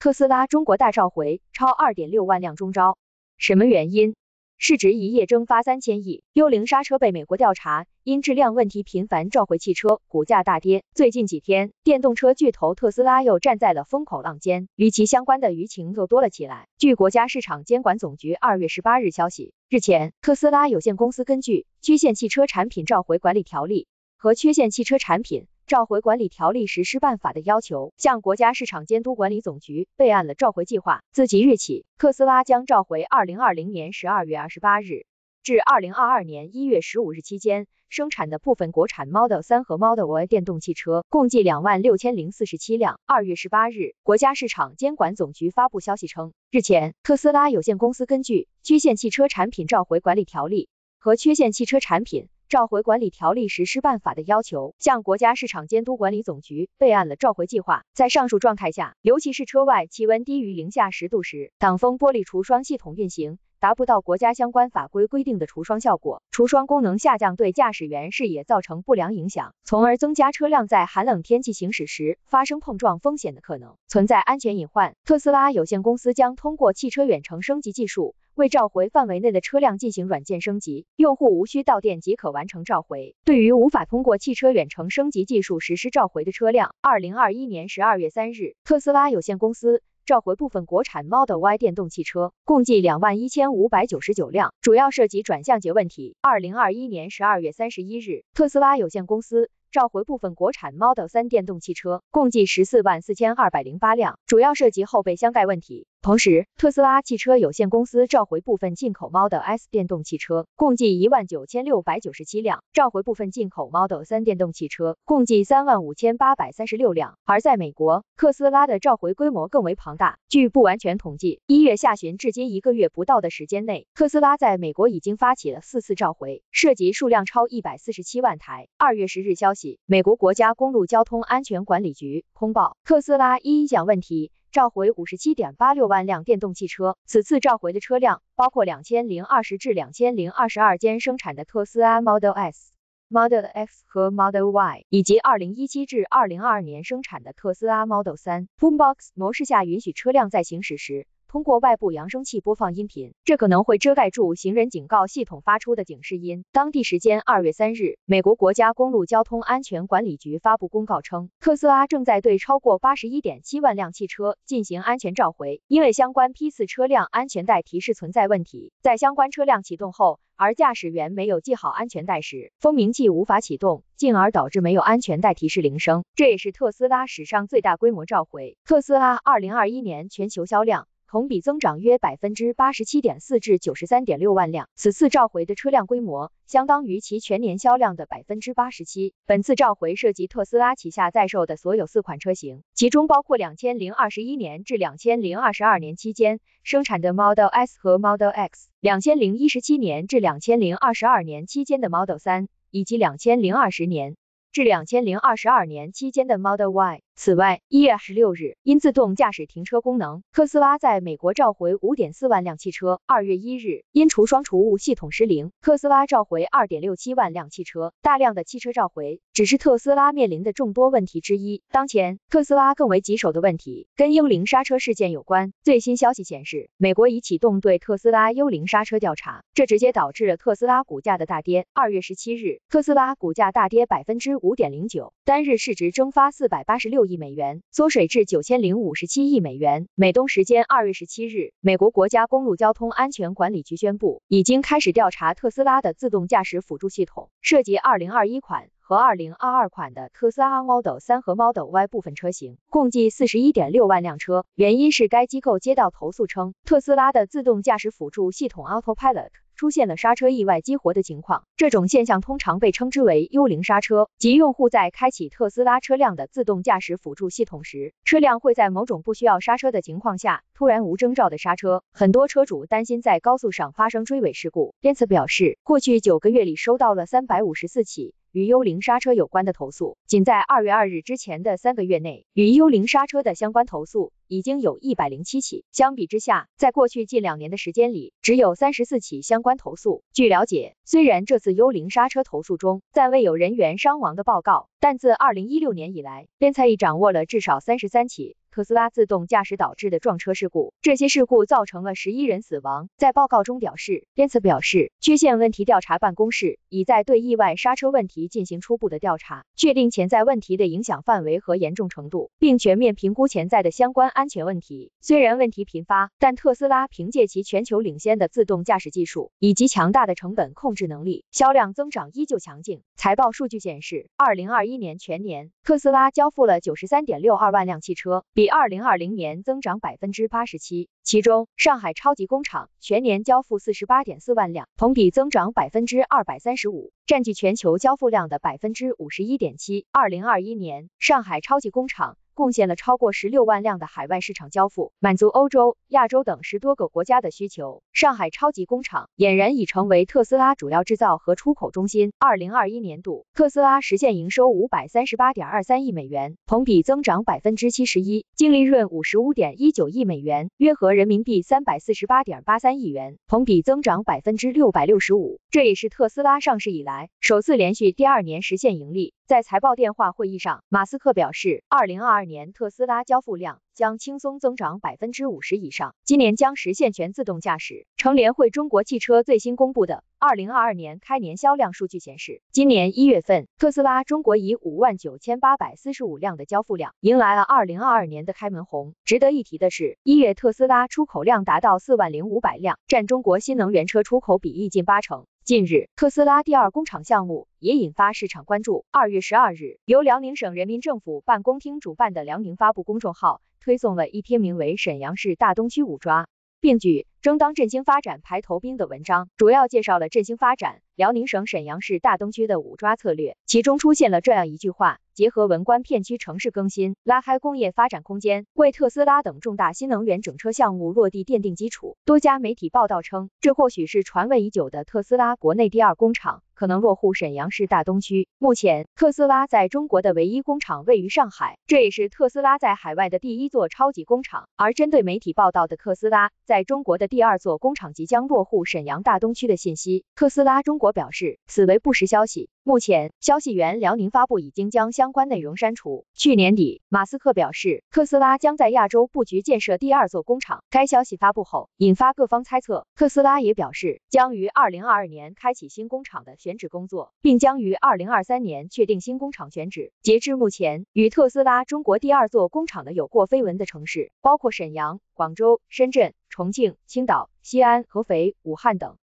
特斯拉中国大召回超二点六万辆中招，什么原因？市值一夜蒸发三千亿，幽灵刹车被美国调查，因质量问题频繁召回汽车，股价大跌。最近几天，电动车巨头特斯拉又站在了风口浪尖，与其相关的舆情又多了起来。据国家市场监管总局二月十八日消息，日前，特斯拉有限公司根据《缺陷汽车产品召回管理条例》和《缺陷汽车产品》。召回管理条例实施办法的要求，向国家市场监督管理总局备案了召回计划。自即日起，特斯拉将召回二零二零年十二月二十八日至二零二二年一月十五日期间生产的部分国产 Model 3和 Model Y 电动汽车，共计两万六千零四十七辆。二月十八日，国家市场监管总局发布消息称，日前，特斯拉有限公司根据《缺陷汽车产品召回管理条例》和《缺陷汽车产品》。召回管理条例实施办法的要求，向国家市场监督管理总局备案了召回计划。在上述状态下，尤其是车外气温低于零下十度时，挡风玻璃除霜系统运行达不到国家相关法规规定的除霜效果，除霜功能下降，对驾驶员视野造成不良影响，从而增加车辆在寒冷天气行驶时发生碰撞风险的可能，存在安全隐患。特斯拉有限公司将通过汽车远程升级技术。为召回范围内的车辆进行软件升级，用户无需到店即可完成召回。对于无法通过汽车远程升级技术实施召回的车辆，二零二一年十二月三日，特斯拉有限公司召回部分国产 Model Y 电动汽车，共计两万一千五百九十九辆，主要涉及转向节问题。二零二一年十二月三十一日，特斯拉有限公司。召回部分国产 Model 3电动汽车，共计十四万四千二百零八辆，主要涉及后备箱盖问题。同时，特斯拉汽车有限公司召回部分进口 Model S 电动汽车，共计一万九千六百九十七辆；召回部分进口 Model 3电动汽车，共计三万五千八百三十六辆。而在美国，特斯拉的召回规模更为庞大。据不完全统计，一月下旬至今一个月不到的时间内，特斯拉在美国已经发起了四次召回，涉及数量超一百四十七万台。二月十日消息。美国国家公路交通安全管理局通报，特斯拉因响问题召回五十七点八六万辆电动汽车。此次召回的车辆包括两千零二十至两千零二十二间生产的特斯拉 Model S、Model X 和 Model Y，以及二零一七至二零二二年生产的特斯拉 Model 3。Boombox 模式下允许车辆在行驶时。通过外部扬声器播放音频，这可能会遮盖住行人警告系统发出的警示音。当地时间二月三日，美国国家公路交通安全管理局发布公告称，特斯拉正在对超过八十一点七万辆汽车进行安全召回，因为相关批次车辆安全带提示存在问题。在相关车辆启动后，而驾驶员没有系好安全带时，蜂鸣器无法启动，进而导致没有安全带提示铃声。这也是特斯拉史上最大规模召回。特斯拉二零二一年全球销量。同比增长约百分之八十七点四至九十三点六万辆，此次召回的车辆规模相当于其全年销量的百分之八十七。本次召回涉及特斯拉旗下在售的所有四款车型，其中包括两千零二十一年至两千零二十二年期间生产的 Model S 和 Model X，两千零一十七年至两千零二十二年期间的 Model 3，以及两千零二十年至两千零二十二年期间的 Model Y。此外，一月十六日，因自动驾驶停车功能，特斯拉在美国召回五点四万辆汽车。二月一日，因除霜除雾系统失灵，特斯拉召回二点六七万辆汽车。大量的汽车召回只是特斯拉面临的众多问题之一。当前，特斯拉更为棘手的问题跟幽灵刹车事件有关。最新消息显示，美国已启动对特斯拉幽灵刹车调查，这直接导致了特斯拉股价的大跌。二月十七日，特斯拉股价大跌百分之五点零九，单日市值蒸发四百八十六。亿美元缩水至九千零五十七亿美元。美东时间二月十七日，美国国家公路交通安全管理局宣布，已经开始调查特斯拉的自动驾驶辅助系统，涉及二零二一款和二零二二款的特斯拉 Model 3和 Model Y 部分车型，共计四十一点六万辆车。原因是该机构接到投诉称，特斯拉的自动驾驶辅助系统 Autopilot。出现了刹车意外激活的情况，这种现象通常被称之为幽灵刹车，即用户在开启特斯拉车辆的自动驾驶辅助系统时，车辆会在某种不需要刹车的情况下，突然无征兆的刹车。很多车主担心在高速上发生追尾事故，因此表示，过去九个月里收到了三百五十四起。与幽灵刹车有关的投诉，仅在二月二日之前的三个月内，与幽灵刹车的相关投诉已经有一百零七起。相比之下，在过去近两年的时间里，只有三十四起相关投诉。据了解，虽然这次幽灵刹车投诉中暂未有人员伤亡的报告，但自二零一六年以来，边才已掌握了至少三十三起。特斯拉自动驾驶导致的撞车事故，这些事故造成了十一人死亡。在报告中表示，因此表示，缺陷问题调查办公室已在对意外刹车问题进行初步的调查，确定潜在问题的影响范围和严重程度，并全面评估潜在的相关安全问题。虽然问题频发，但特斯拉凭借其全球领先的自动驾驶技术以及强大的成本控制能力，销量增长依旧强劲。财报数据显示，二零二一年全年，特斯拉交付了九十三点六二万辆汽车，比二零二零年增长百分之八十七。其中，上海超级工厂全年交付四十八点四万辆，同比增长百分之二百三十五，占据全球交付量的百分之五十一点七。二零二一年，上海超级工厂。贡献了超过十六万辆的海外市场交付，满足欧洲、亚洲等十多个国家的需求。上海超级工厂俨然已成为特斯拉主要制造和出口中心。二零二一年度，特斯拉实现营收五百三十八点二三亿美元，同比增长百分之七十一，净利润五十五点一九亿美元，约合人民币三百四十八点八三亿元，同比增长百分之六百六十五。这也是特斯拉上市以来首次连续第二年实现盈利。在财报电话会议上，马斯克表示，二零二二年特斯拉交付量将轻松增长百分之五十以上，今年将实现全自动驾驶。乘联会中国汽车最新公布的二零二二年开年销量数据显示，今年一月份，特斯拉中国以五万九千八百四十五辆的交付量，迎来了二零二二年的开门红。值得一提的是，一月特斯拉出口量达到四万零五百辆，占中国新能源车出口比例近八成。近日，特斯拉第二工厂项目也引发市场关注。二月十二日，由辽宁省人民政府办公厅主办的辽宁发布公众号推送了一篇名为《沈阳市大东区五抓，并举争当振兴发展排头兵》的文章，主要介绍了振兴发展辽宁省沈阳市大东区的五抓策略。其中出现了这样一句话。结合文官片区城市更新，拉开工业发展空间，为特斯拉等重大新能源整车项目落地奠定基础。多家媒体报道称，这或许是传闻已久的特斯拉国内第二工厂。可能落户沈阳市大东区。目前，特斯拉在中国的唯一工厂位于上海，这也是特斯拉在海外的第一座超级工厂。而针对媒体报道的特斯拉在中国的第二座工厂即将落户沈阳大东区的信息，特斯拉中国表示此为不实消息。目前，消息源辽宁发布已经将相关内容删除。去年底，马斯克表示特斯拉将在亚洲布局建设第二座工厂。该消息发布后，引发各方猜测。特斯拉也表示将于二零二二年开启新工厂的。选址工作，并将于二零二三年确定新工厂选址。截至目前，与特斯拉中国第二座工厂的有过绯闻的城市，包括沈阳、广州、深圳、重庆、青岛、西安、合肥、武汉等。